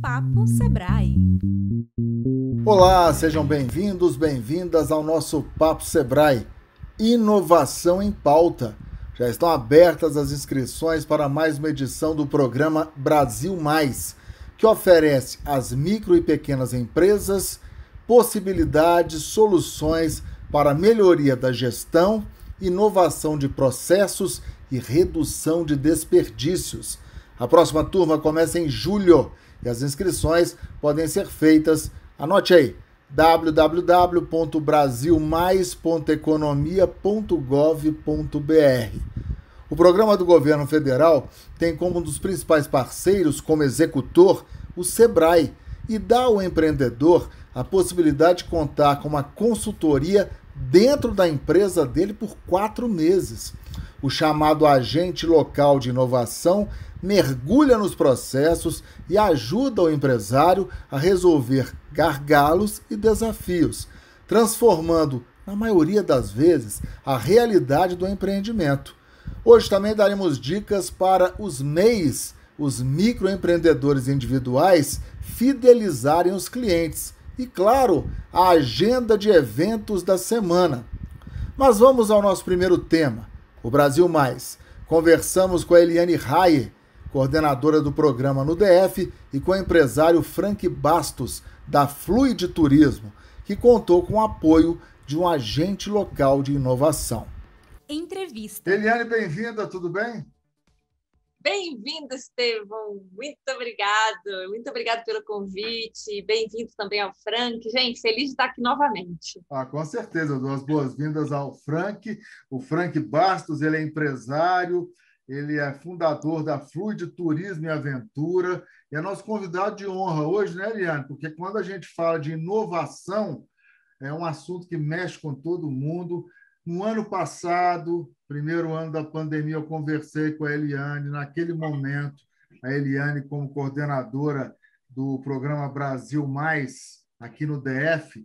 Papo Sebrae. Olá, sejam bem-vindos, bem-vindas ao nosso Papo Sebrae. Inovação em pauta. Já estão abertas as inscrições para mais uma edição do programa Brasil Mais, que oferece às micro e pequenas empresas possibilidades, soluções para melhoria da gestão, inovação de processos e redução de desperdícios. A próxima turma começa em julho e as inscrições podem ser feitas, anote aí, www.brasilmais.economia.gov.br. O programa do governo federal tem como um dos principais parceiros, como executor, o Sebrae, e dá ao empreendedor a possibilidade de contar com uma consultoria dentro da empresa dele por quatro meses. O chamado agente local de inovação mergulha nos processos e ajuda o empresário a resolver gargalos e desafios, transformando, na maioria das vezes, a realidade do empreendimento. Hoje também daremos dicas para os MEIs, os microempreendedores individuais, fidelizarem os clientes e, claro, a agenda de eventos da semana. Mas vamos ao nosso primeiro tema, o Brasil Mais. Conversamos com a Eliane Raie, coordenadora do programa no DF, e com o empresário Frank Bastos, da Fluid Turismo, que contou com o apoio de um agente local de inovação. Entrevista. Eliane, bem-vinda, tudo bem? Bem-vindo, Estevão. Muito obrigado. Muito obrigado pelo convite. Bem-vindo também ao Frank. Gente, feliz de estar aqui novamente. Ah, com certeza. Eu dou as boas-vindas ao Frank. O Frank Bastos, ele é empresário, ele é fundador da Fluid Turismo e Aventura e é nosso convidado de honra hoje, né, Eliane? Porque quando a gente fala de inovação, é um assunto que mexe com todo mundo. No ano passado, primeiro ano da pandemia, eu conversei com a Eliane. Naquele momento, a Eliane, como coordenadora do programa Brasil Mais, aqui no DF,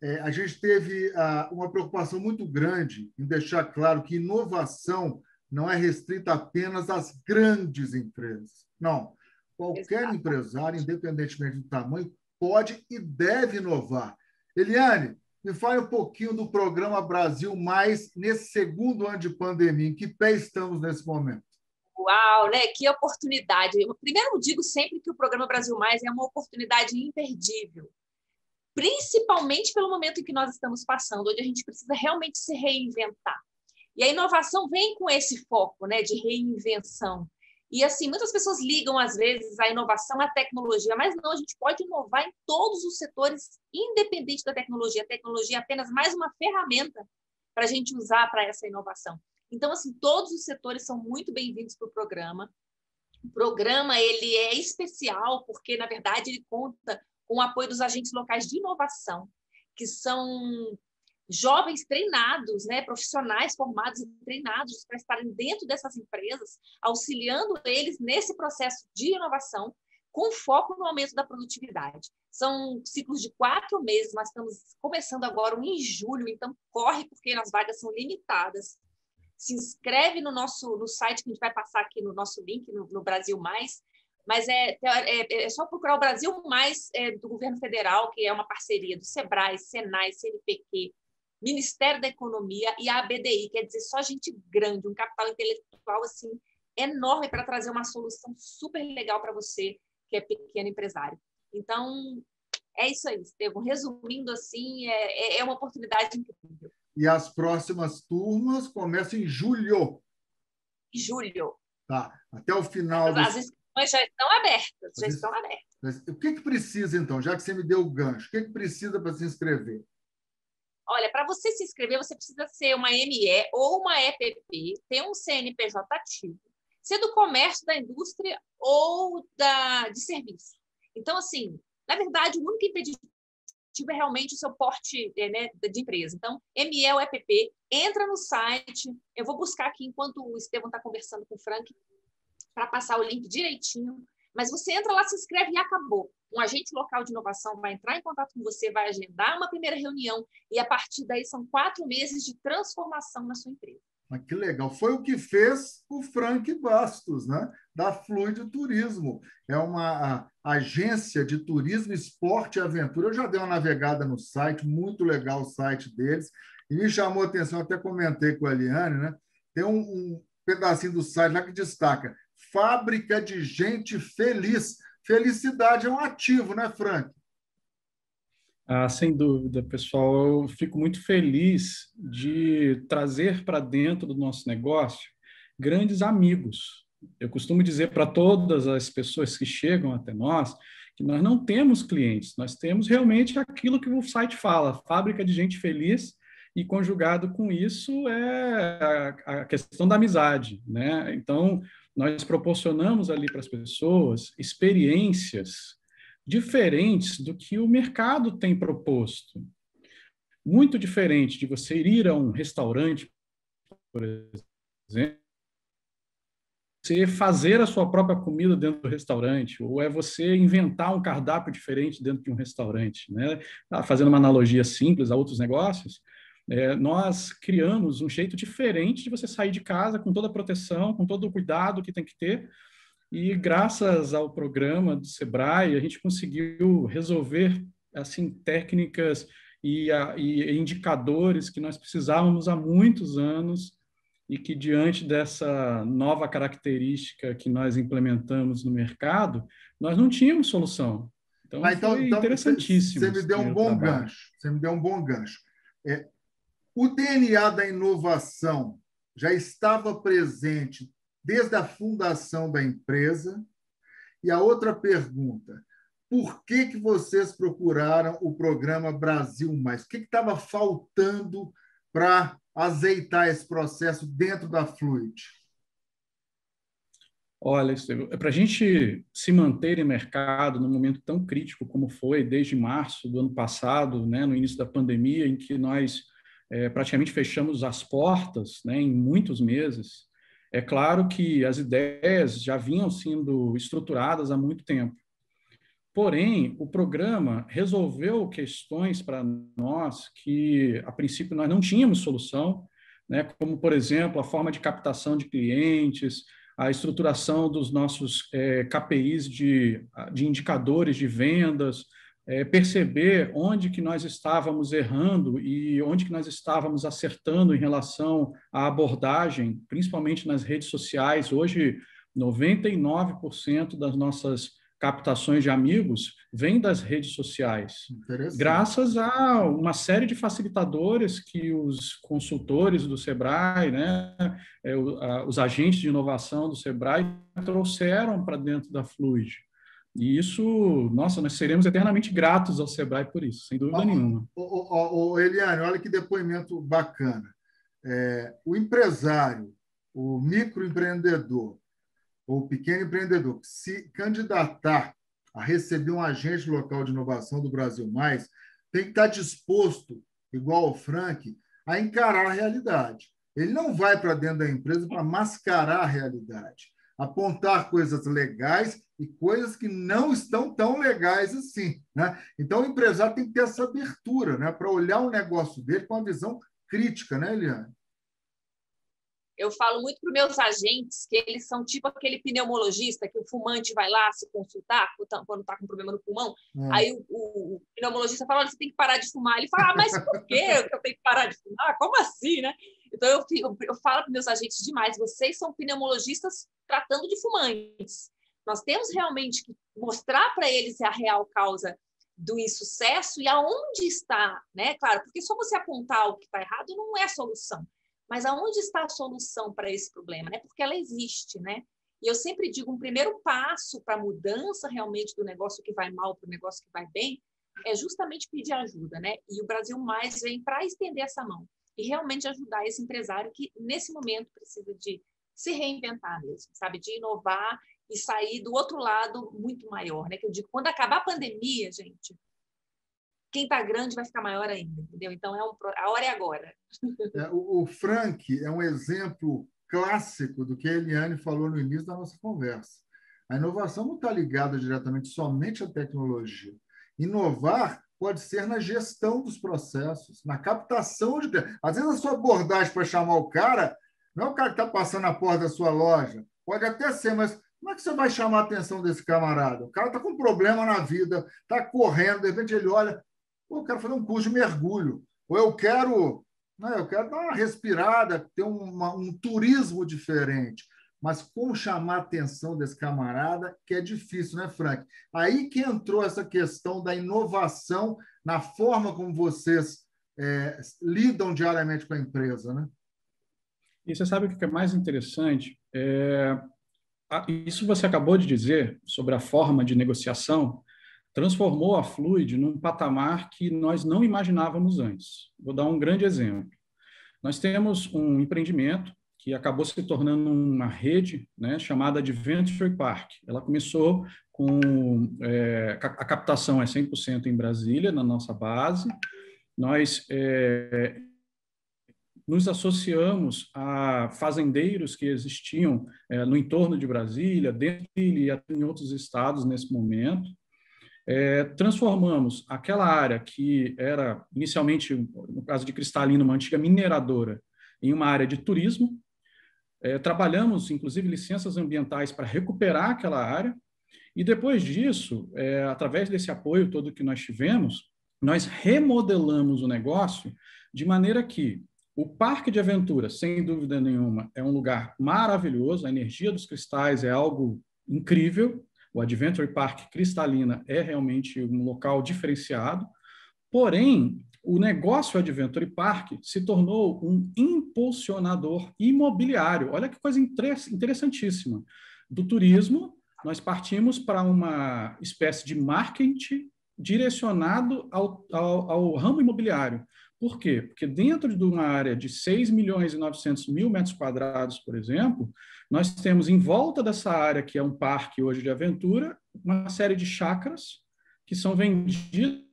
é, a gente teve ah, uma preocupação muito grande em deixar claro que inovação não é restrita apenas às grandes empresas. Não. Qualquer Exato. empresário, independentemente do tamanho, pode e deve inovar. Eliane, me fale um pouquinho do programa Brasil Mais nesse segundo ano de pandemia. Em que pé estamos nesse momento? Uau, né? Que oportunidade. Eu, primeiro, digo sempre que o programa Brasil Mais é uma oportunidade imperdível, principalmente pelo momento em que nós estamos passando, onde a gente precisa realmente se reinventar. E a inovação vem com esse foco, né, de reinvenção. E assim, muitas pessoas ligam às vezes a inovação à tecnologia, mas não, a gente pode inovar em todos os setores, independente da tecnologia. A tecnologia é apenas mais uma ferramenta para a gente usar para essa inovação. Então, assim, todos os setores são muito bem-vindos para o programa. O programa ele é especial porque, na verdade, ele conta com o apoio dos agentes locais de inovação, que são jovens treinados, né, profissionais formados e treinados para estarem dentro dessas empresas, auxiliando eles nesse processo de inovação, com foco no aumento da produtividade. São ciclos de quatro meses, nós estamos começando agora em julho, então corre porque as vagas são limitadas. Se inscreve no nosso no site que a gente vai passar aqui no nosso link no, no Brasil Mais, mas é, é, é, só procurar o Brasil Mais é, do governo federal, que é uma parceria do Sebrae, Senai, CNPq, Ministério da Economia e a ABDI, quer dizer, só gente grande, um capital intelectual assim enorme para trazer uma solução super legal para você que é pequeno empresário. Então, é isso aí, Estevam. Resumindo assim, é, é, é uma oportunidade incrível. E as próximas turmas começam em julho. Julho. Tá. Até o final. As, as inscrições já estão abertas. Já estão abertas. O que, que precisa, então, já que você me deu o gancho? O que, que precisa para se inscrever? Olha, para você se inscrever, você precisa ser uma ME ou uma EPP, ter um CNPJ ativo, ser do comércio, da indústria ou da, de serviço. Então, assim, na verdade, o único impeditivo é realmente o seu porte eh, né, de empresa. Então, ME ou EPP, entra no site. Eu vou buscar aqui enquanto o Estevão está conversando com o Frank para passar o link direitinho. Mas você entra lá, se inscreve e acabou. Um agente local de inovação vai entrar em contato com você, vai agendar uma primeira reunião e a partir daí são quatro meses de transformação na sua empresa. Que legal. Foi o que fez o Frank Bastos, né? da Fluide Turismo. É uma agência de turismo, esporte e aventura. Eu já dei uma navegada no site, muito legal o site deles. E me chamou a atenção, até comentei com a Eliane, né? tem um, um pedacinho do site lá que destaca fábrica de gente feliz. Felicidade é um ativo, né, Frank? Ah, sem dúvida, pessoal. Eu fico muito feliz de trazer para dentro do nosso negócio grandes amigos. Eu costumo dizer para todas as pessoas que chegam até nós que nós não temos clientes, nós temos realmente aquilo que o site fala, fábrica de gente feliz, e conjugado com isso é a questão da amizade, né? Então, nós proporcionamos ali para as pessoas experiências diferentes do que o mercado tem proposto. Muito diferente de você ir a um restaurante, por exemplo, você fazer a sua própria comida dentro do restaurante, ou é você inventar um cardápio diferente dentro de um restaurante, né? Tá fazendo uma analogia simples a outros negócios, é, nós criamos um jeito diferente de você sair de casa com toda a proteção, com todo o cuidado que tem que ter, e graças ao programa do Sebrae, a gente conseguiu resolver assim técnicas e, a, e indicadores que nós precisávamos há muitos anos e que diante dessa nova característica que nós implementamos no mercado, nós não tínhamos solução. Então, ah, então, foi então, interessantíssimo. Você me deu um bom trabalho. gancho. Você me deu um bom gancho. É, o DNA da inovação já estava presente desde a fundação da empresa? E a outra pergunta, por que, que vocês procuraram o programa Brasil Mais? O que estava faltando para azeitar esse processo dentro da Fluid? Olha, para a gente se manter em mercado num momento tão crítico como foi desde março do ano passado, né, no início da pandemia, em que nós é, praticamente fechamos as portas né, em muitos meses, é claro que as ideias já vinham sendo estruturadas há muito tempo. Porém, o programa resolveu questões para nós que, a princípio, nós não tínhamos solução, né? como, por exemplo, a forma de captação de clientes, a estruturação dos nossos é, KPIs de, de indicadores de vendas, é, perceber onde que nós estávamos errando e onde que nós estávamos acertando em relação à abordagem, principalmente nas redes sociais. Hoje, 99% das nossas captações de amigos vem das redes sociais, graças a uma série de facilitadores que os consultores do Sebrae, né, é, os agentes de inovação do Sebrae trouxeram para dentro da Fluid. E isso, nossa, nós seremos eternamente gratos ao Sebrae por isso, sem dúvida nenhuma. Ô, Eliane, olha que depoimento bacana. É, o empresário, o microempreendedor, ou pequeno empreendedor, que se candidatar a receber um agente local de inovação do Brasil Mais, tem que estar disposto, igual o Frank, a encarar a realidade. Ele não vai para dentro da empresa para mascarar a realidade, apontar coisas legais e coisas que não estão tão legais assim. Né? Então, o empresário tem que ter essa abertura né? para olhar o negócio dele com uma visão crítica, né, Eliane? Eu falo muito para os meus agentes que eles são tipo aquele pneumologista que o fumante vai lá se consultar quando está com problema no pulmão. Hum. Aí o, o, o, pneumologista fala: você tem que parar de fumar. Ele fala: ah, mas por que eu tenho que parar de fumar? Como assim, né? Então eu, eu, eu falo para meus agentes demais: vocês são pneumologistas tratando de fumantes. Nós temos realmente que mostrar para eles a real causa do insucesso e aonde está, né? Claro, porque só você apontar o que está errado não é solução. Mas aonde está a solução para esse problema, né? Porque ela existe, né? E eu sempre digo, um primeiro passo para a mudança realmente do negócio que vai mal para o negócio que vai bem é justamente pedir ajuda, né? E o Brasil Mais vem para estender essa mão e realmente ajudar esse empresário que nesse momento precisa de se reinventar mesmo, sabe? De inovar e sair do outro lado muito maior, né? Que eu digo, quando acabar a pandemia, gente, quem está grande vai ficar maior ainda, entendeu? Então é um, a hora é agora. É, o, o Frank é um exemplo clássico do que a Eliane falou no início da nossa conversa. A inovação não está ligada diretamente somente à tecnologia. Inovar pode ser na gestão dos processos, na captação de. Às vezes a sua abordagem para chamar o cara Não é o cara que está passando na porta da sua loja. Pode até ser, mas como é que você vai chamar a atenção desse camarada? O cara está com um problema na vida, está correndo, de repente ele olha, eu quero fazer um curso de mergulho, ou eu quero, né, eu quero dar uma respirada, ter uma, um turismo diferente. Mas como chamar a atenção desse camarada, que é difícil, né, Frank? Aí que entrou essa questão da inovação na forma como vocês é, lidam diariamente com a empresa, né? E você sabe o que é mais interessante? É, isso você acabou de dizer sobre a forma de negociação transformou a Fluid num patamar que nós não imaginávamos antes. Vou dar um grande exemplo. Nós temos um empreendimento que acabou se tornando uma rede né, chamada de Venture Park. Ela começou com é, a captação é 100% em Brasília, na nossa base. Nós é, nos associamos a fazendeiros que existiam é, no entorno de Brasília, dentro e até em outros estados nesse momento. É, transformamos aquela área que era inicialmente, no caso de Cristalina, uma antiga mineradora, em uma área de turismo. É, trabalhamos, inclusive, licenças ambientais para recuperar aquela área. E depois disso, é, através desse apoio todo que nós tivemos, nós remodelamos o negócio de maneira que o Parque de Aventura, sem dúvida nenhuma, é um lugar maravilhoso, a energia dos cristais é algo incrível, o Adventure Park Cristalina é realmente um local diferenciado, porém, o negócio Adventure Park se tornou um impulsionador imobiliário. Olha que coisa interessantíssima. Do turismo, nós partimos para uma espécie de marketing direcionado ao, ao, ao ramo imobiliário. Por quê? Porque dentro de uma área de 6 milhões e 900 mil metros quadrados, por exemplo, nós temos em volta dessa área, que é um parque hoje de aventura, uma série de chácaras que são vendidas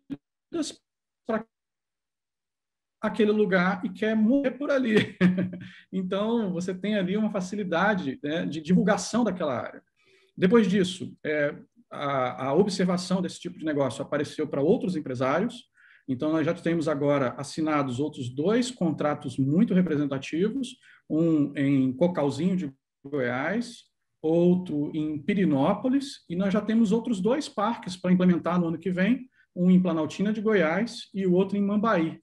aquele lugar e quer morrer por ali. então, você tem ali uma facilidade né, de divulgação daquela área. Depois disso, é, a, a observação desse tipo de negócio apareceu para outros empresários, então, nós já temos agora assinados outros dois contratos muito representativos, um em Cocalzinho de Goiás, outro em Pirinópolis, e nós já temos outros dois parques para implementar no ano que vem, um em Planaltina de Goiás e o outro em Mambaí.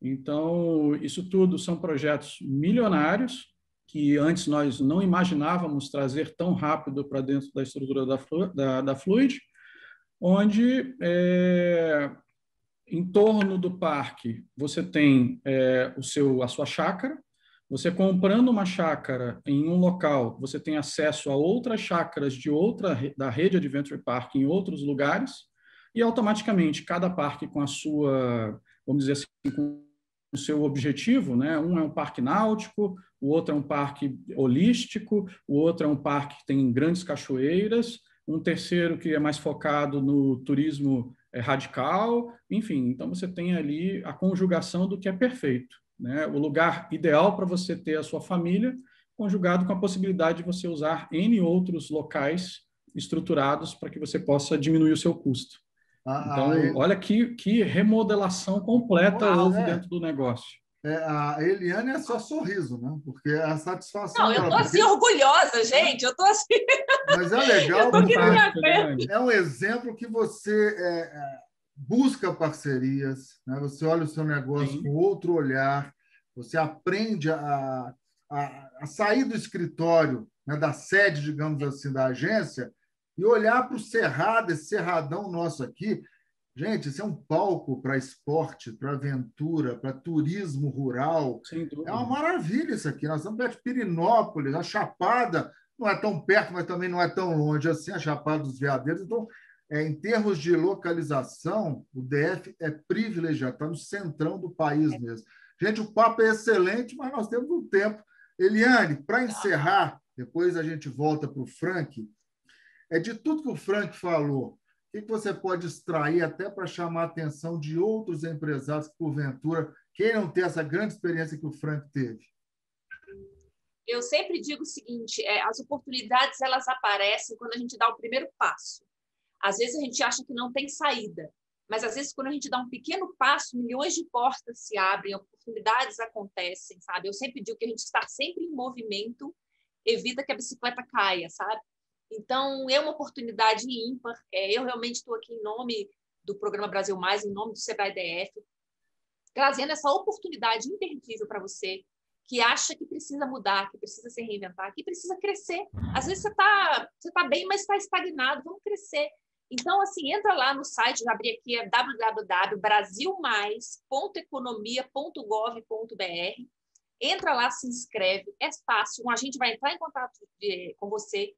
Então, isso tudo são projetos milionários que antes nós não imaginávamos trazer tão rápido para dentro da estrutura da, da, da Fluid, onde é, em torno do parque, você tem é, o seu, a sua chácara. Você comprando uma chácara em um local, você tem acesso a outras chácaras de outra da rede Adventure Park em outros lugares e automaticamente cada parque com a sua, vamos dizer assim, com o seu objetivo, né? Um é um parque náutico, o outro é um parque holístico, o outro é um parque que tem grandes cachoeiras, um terceiro que é mais focado no turismo é radical, enfim. Então você tem ali a conjugação do que é perfeito, né? O lugar ideal para você ter a sua família, conjugado com a possibilidade de você usar n outros locais estruturados para que você possa diminuir o seu custo. Então, ah, olha que, que remodelação completa ah, houve é. dentro do negócio. É, a Eliane é só sorriso, né? Porque a satisfação. Não, eu tô assim orgulhosa, gente. Eu tô assim. Mas é legal. porque é um exemplo que você é, é, busca parcerias, né? Você olha o seu negócio Sim. com outro olhar, você aprende a, a, a sair do escritório, né? da sede, digamos assim, da agência e olhar para o cerrado, esse cerradão nosso aqui Gente, isso é um palco para esporte, para aventura, para turismo rural. É uma maravilha isso aqui. Nós estamos perto de Pirinópolis, a Chapada não é tão perto, mas também não é tão longe assim, a Chapada dos Veadeiros. Então, é, em termos de localização, o DF é privilegiado, está no centrão do país mesmo. Gente, o papo é excelente, mas nós temos um tempo. Eliane, para encerrar, depois a gente volta para o Frank. É de tudo que o Frank falou, o que você pode extrair até para chamar a atenção de outros empresários que, porventura, queiram ter essa grande experiência que o Frank teve? Eu sempre digo o seguinte: é, as oportunidades elas aparecem quando a gente dá o primeiro passo. Às vezes a gente acha que não tem saída, mas às vezes quando a gente dá um pequeno passo, milhões de portas se abrem, oportunidades acontecem, sabe? Eu sempre digo que a gente está sempre em movimento evita que a bicicleta caia, sabe? Então, é uma oportunidade ímpar. É, eu realmente estou aqui em nome do Programa Brasil Mais, em nome do Sebrae DF, trazendo essa oportunidade imperdível para você que acha que precisa mudar, que precisa se reinventar, que precisa crescer. Às vezes você está você tá bem, mas está estagnado. Vamos crescer. Então, assim, entra lá no site, já abri aqui, é www.brasilmais.economia.gov.br Entra lá, se inscreve, é fácil. Um agente vai entrar em contato de, com você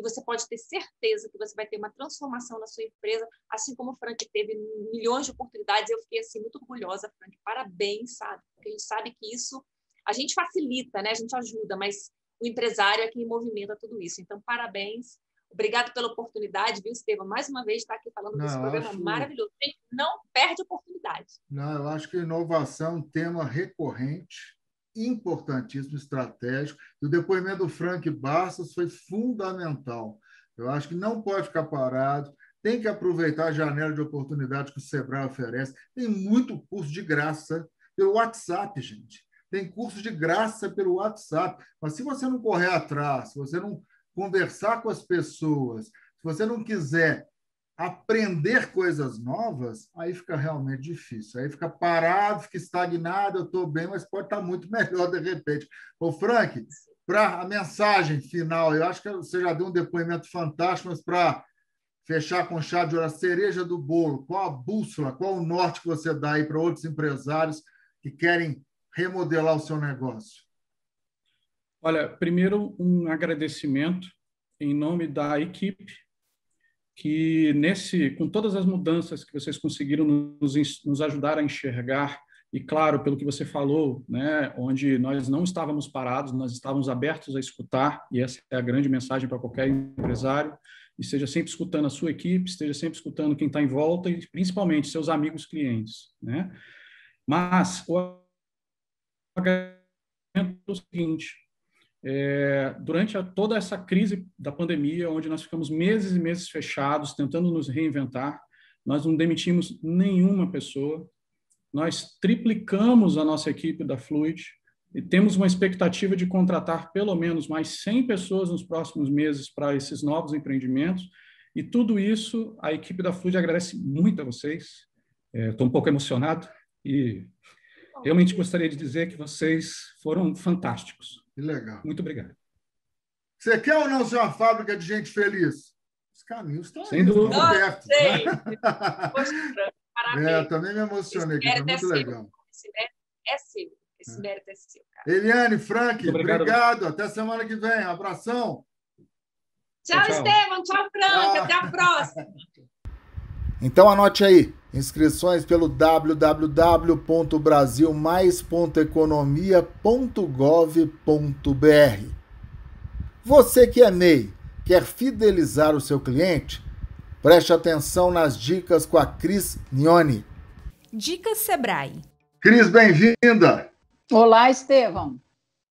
e você pode ter certeza que você vai ter uma transformação na sua empresa, assim como o Frank teve milhões de oportunidades. Eu fiquei assim muito orgulhosa, Frank. Parabéns, sabe? Porque a gente sabe que isso a gente facilita, né? A gente ajuda, mas o empresário é quem movimenta tudo isso. Então, parabéns. Obrigado pela oportunidade, viu, Estevam? Mais uma vez estar aqui falando não, desse programa acho... maravilhoso. Gente, não perde oportunidade. Não, eu acho que inovação é um tema recorrente importantíssimo, estratégico. E o depoimento do Frank Barças foi fundamental. Eu acho que não pode ficar parado, tem que aproveitar a janela de oportunidade que o Sebrae oferece. Tem muito curso de graça pelo WhatsApp, gente. Tem curso de graça pelo WhatsApp. Mas se você não correr atrás, se você não conversar com as pessoas, se você não quiser aprender coisas novas, aí fica realmente difícil. Aí fica parado, fica estagnado, eu estou bem, mas pode estar muito melhor de repente. Ô, Frank, para a mensagem final, eu acho que você já deu um depoimento fantástico, mas para fechar com chave de ouro, a cereja do bolo, qual a bússola, qual o norte que você dá aí para outros empresários que querem remodelar o seu negócio? Olha, primeiro um agradecimento em nome da equipe que nesse, com todas as mudanças que vocês conseguiram nos, nos ajudar a enxergar e claro, pelo que você falou, né, onde nós não estávamos parados, nós estávamos abertos a escutar, e essa é a grande mensagem para qualquer empresário, e esteja sempre escutando a sua equipe, esteja sempre escutando quem está em volta e principalmente seus amigos clientes, né? Mas o seguinte, é, durante a, toda essa crise da pandemia, onde nós ficamos meses e meses fechados, tentando nos reinventar, nós não demitimos nenhuma pessoa, nós triplicamos a nossa equipe da Fluid e temos uma expectativa de contratar pelo menos mais 100 pessoas nos próximos meses para esses novos empreendimentos. E tudo isso, a equipe da Fluid agradece muito a vocês. Estou é, um pouco emocionado e realmente gostaria de dizer que vocês foram fantásticos. Que legal. Muito obrigado. Você quer ou não ser uma fábrica de gente feliz? Os caminhos estão Sem dúvida. abertos. Né? É, também me emocionei aqui, foi muito é legal. Esse mérito é seu. Esse é. mérito é seu, cara. Eliane, Frank, obrigado. obrigado. Até semana que vem. Abração. Tchau, tchau. Estevam. Tchau, Frank. Até a próxima. Então anote aí, inscrições pelo www.brasilmais.economia.gov.br. Você que é MEI, quer fidelizar o seu cliente? Preste atenção nas dicas com a Cris Nione. Dicas Sebrae. Cris, bem-vinda. Olá, Estevão.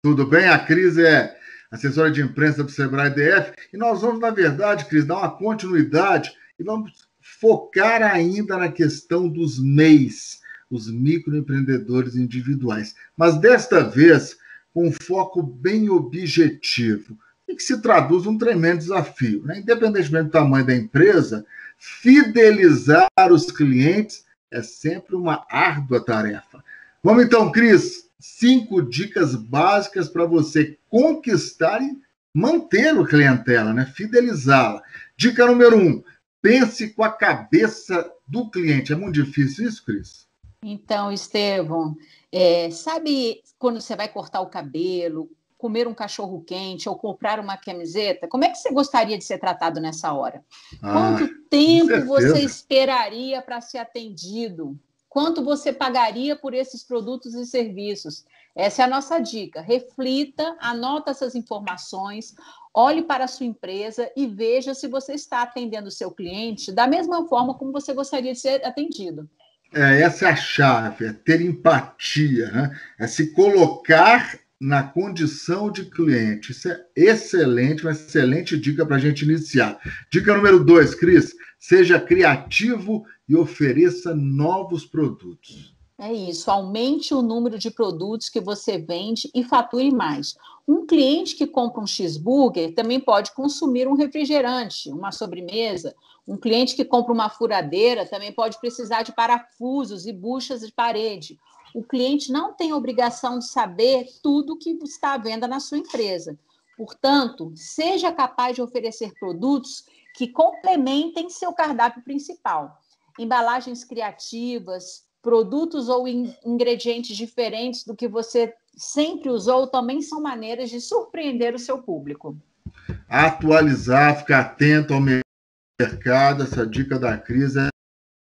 Tudo bem? A Cris é assessora de imprensa do Sebrae DF e nós vamos, na verdade, Cris, dar uma continuidade e vamos focar ainda na questão dos MEIs, os microempreendedores individuais, mas desta vez com um foco bem objetivo, e que se traduz um tremendo desafio. Né? Independentemente do tamanho da empresa, fidelizar os clientes é sempre uma árdua tarefa. Vamos então, Cris, cinco dicas básicas para você conquistar e manter o clientela, né? fidelizá-la. Dica número um: pense com a cabeça do cliente. É muito difícil isso, Cris? Então, Estevão, é, sabe quando você vai cortar o cabelo, comer um cachorro quente ou comprar uma camiseta? Como é que você gostaria de ser tratado nessa hora? Ah, Quanto tempo você esperaria para ser atendido? Quanto você pagaria por esses produtos e serviços? Essa é a nossa dica. Reflita, anota essas informações, olhe para a sua empresa e veja se você está atendendo o seu cliente da mesma forma como você gostaria de ser atendido. É, essa é a chave, é ter empatia, né? é se colocar na condição de cliente. Isso é excelente, uma excelente dica para a gente iniciar. Dica número dois, Cris: seja criativo e ofereça novos produtos. É isso, aumente o número de produtos que você vende e fature mais. Um cliente que compra um cheeseburger também pode consumir um refrigerante, uma sobremesa. Um cliente que compra uma furadeira também pode precisar de parafusos e buchas de parede. O cliente não tem obrigação de saber tudo que está à venda na sua empresa. Portanto, seja capaz de oferecer produtos que complementem seu cardápio principal. Embalagens criativas, produtos ou in ingredientes diferentes do que você sempre usou também são maneiras de surpreender o seu público. Atualizar, ficar atento ao mercado, essa dica da Cris é,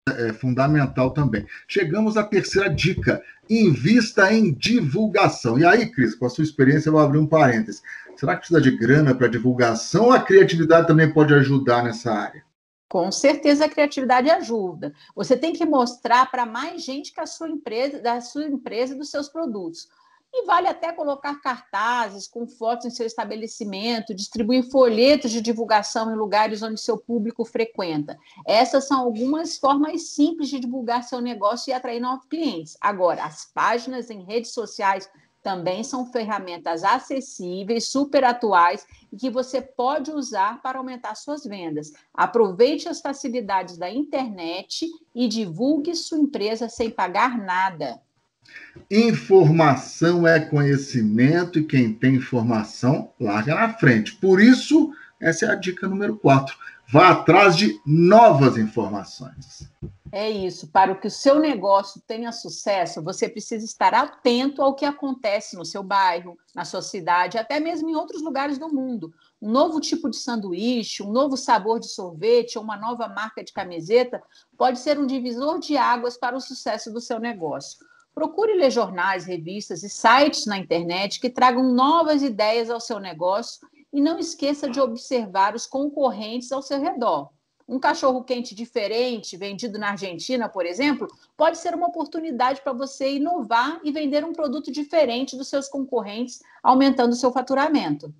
é fundamental também. Chegamos à terceira dica: invista em divulgação. E aí, Cris, com a sua experiência, eu vou abrir um parênteses. Será que precisa de grana para divulgação ou a criatividade também pode ajudar nessa área? Com certeza a criatividade ajuda. Você tem que mostrar para mais gente que a sua empresa, da sua empresa e dos seus produtos. E vale até colocar cartazes com fotos em seu estabelecimento, distribuir folhetos de divulgação em lugares onde seu público frequenta. Essas são algumas formas simples de divulgar seu negócio e atrair novos clientes. Agora, as páginas em redes sociais também são ferramentas acessíveis, super atuais e que você pode usar para aumentar suas vendas. Aproveite as facilidades da internet e divulgue sua empresa sem pagar nada. Informação é conhecimento e quem tem informação larga na frente. Por isso, essa é a dica número 4. Vá atrás de novas informações. É isso. Para que o seu negócio tenha sucesso, você precisa estar atento ao que acontece no seu bairro, na sua cidade, até mesmo em outros lugares do mundo. Um novo tipo de sanduíche, um novo sabor de sorvete ou uma nova marca de camiseta pode ser um divisor de águas para o sucesso do seu negócio. Procure ler jornais, revistas e sites na internet que tragam novas ideias ao seu negócio e não esqueça de observar os concorrentes ao seu redor. Um cachorro quente diferente, vendido na Argentina, por exemplo, pode ser uma oportunidade para você inovar e vender um produto diferente dos seus concorrentes, aumentando o seu faturamento.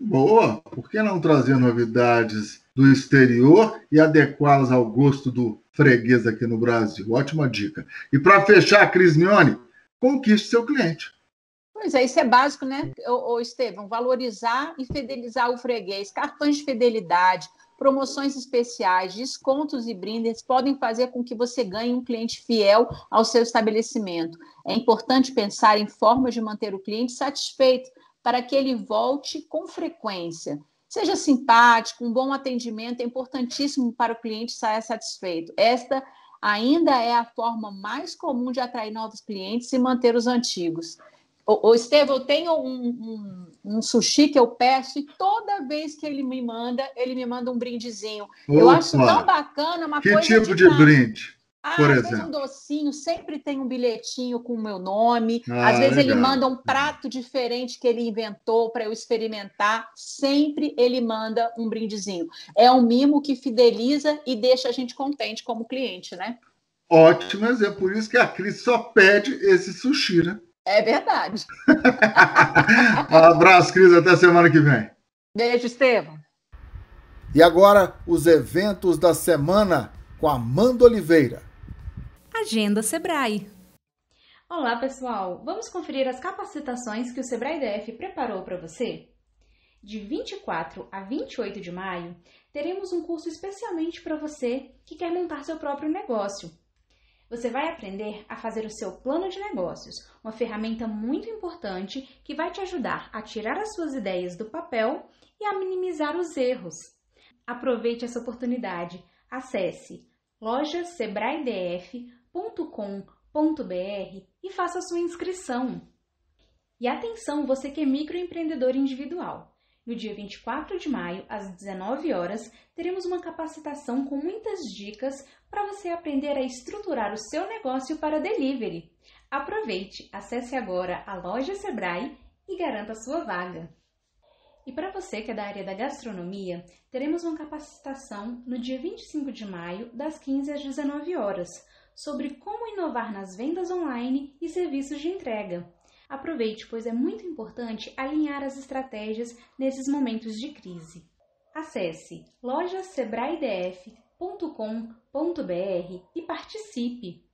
Boa! Por que não trazer novidades do exterior e adequá-las ao gosto do freguês aqui no Brasil? Ótima dica. E para fechar, Cris Mione, conquiste seu cliente. Pois é, isso é básico, né, ô, Estevam? Valorizar e fidelizar o freguês, cartões de fidelidade, promoções especiais, descontos e brindes podem fazer com que você ganhe um cliente fiel ao seu estabelecimento. É importante pensar em formas de manter o cliente satisfeito para que ele volte com frequência. Seja simpático, um bom atendimento é importantíssimo para o cliente sair satisfeito. Esta ainda é a forma mais comum de atrair novos clientes e manter os antigos. Ô, Estevam, eu tenho um, um, um, sushi que eu peço e toda vez que ele me manda, ele me manda um brindezinho. Opa, eu acho tão bacana uma que coisa. Que tipo de, de brinde? Ah, por exemplo. um docinho, sempre tem um bilhetinho com o meu nome. Ah, Às vezes legal. ele manda um prato diferente que ele inventou para eu experimentar. Sempre ele manda um brindezinho. É um mimo que fideliza e deixa a gente contente como cliente, né? Ótimo exemplo. Por isso que a Cris só pede esse sushi, né? É verdade. um abraço, Cris. Até semana que vem. Beijo, Estevam. E agora, os eventos da semana com Amanda Oliveira. Agenda Sebrae. Olá, pessoal. Vamos conferir as capacitações que o Sebrae DF preparou para você? De 24 a 28 de maio, teremos um curso especialmente para você que quer montar seu próprio negócio você vai aprender a fazer o seu plano de negócios, uma ferramenta muito importante que vai te ajudar a tirar as suas ideias do papel e a minimizar os erros. Aproveite essa oportunidade. Acesse lojasebraedf.com.br e faça sua inscrição. E atenção, você que é microempreendedor individual. No dia 24 de maio, às 19 horas, teremos uma capacitação com muitas dicas para você aprender a estruturar o seu negócio para delivery. Aproveite, acesse agora a loja Sebrae e garanta sua vaga. E para você que é da área da gastronomia, teremos uma capacitação no dia 25 de maio, das 15 às 19 horas, sobre como inovar nas vendas online e serviços de entrega. Aproveite, pois é muito importante alinhar as estratégias nesses momentos de crise. Acesse lojasebraedf.com.br e participe!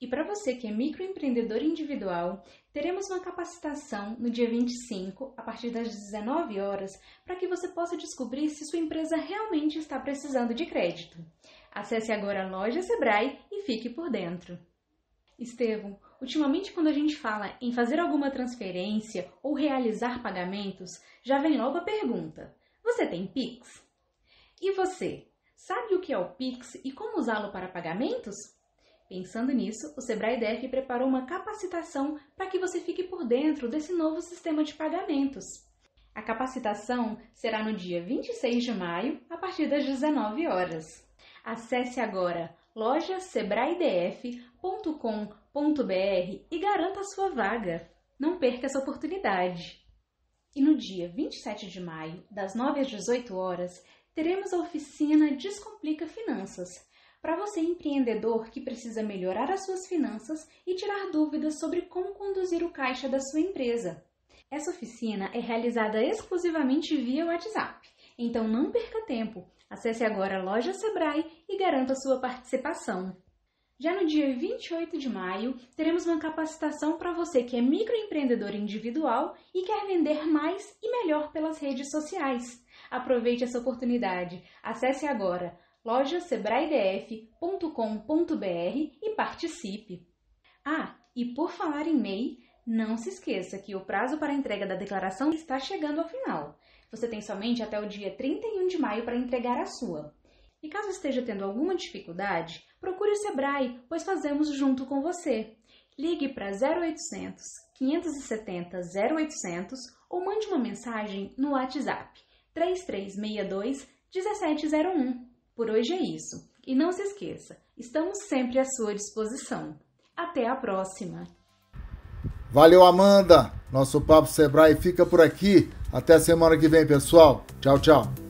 E para você que é microempreendedor individual, teremos uma capacitação no dia 25, a partir das 19 horas, para que você possa descobrir se sua empresa realmente está precisando de crédito. Acesse agora a loja Sebrae e fique por dentro. Estevão, ultimamente quando a gente fala em fazer alguma transferência ou realizar pagamentos, já vem logo a pergunta: você tem Pix? E você, sabe o que é o Pix e como usá-lo para pagamentos? Pensando nisso, o Sebrae DF preparou uma capacitação para que você fique por dentro desse novo sistema de pagamentos. A capacitação será no dia 26 de maio, a partir das 19 horas. Acesse agora lojasebraedf.com.br e garanta a sua vaga. Não perca essa oportunidade. E no dia 27 de maio, das 9 às 18 horas, teremos a oficina Descomplica Finanças para você empreendedor que precisa melhorar as suas finanças e tirar dúvidas sobre como conduzir o caixa da sua empresa. Essa oficina é realizada exclusivamente via WhatsApp, então não perca tempo. Acesse agora a loja Sebrae e garanta sua participação. Já no dia 28 de maio, teremos uma capacitação para você que é microempreendedor individual e quer vender mais e melhor pelas redes sociais. Aproveite essa oportunidade. Acesse agora lojasebraedf.com.br e participe. Ah, e por falar em MEI, não se esqueça que o prazo para entrega da declaração está chegando ao final. Você tem somente até o dia 31 de maio para entregar a sua. E caso esteja tendo alguma dificuldade, procure o Sebrae, pois fazemos junto com você. Ligue para 0800 570 0800 ou mande uma mensagem no WhatsApp 3362 1701. Por hoje é isso. E não se esqueça, estamos sempre à sua disposição. Até a próxima! Valeu, Amanda! Nosso Papo Sebrae fica por aqui. Até semana que vem, pessoal. Tchau, tchau.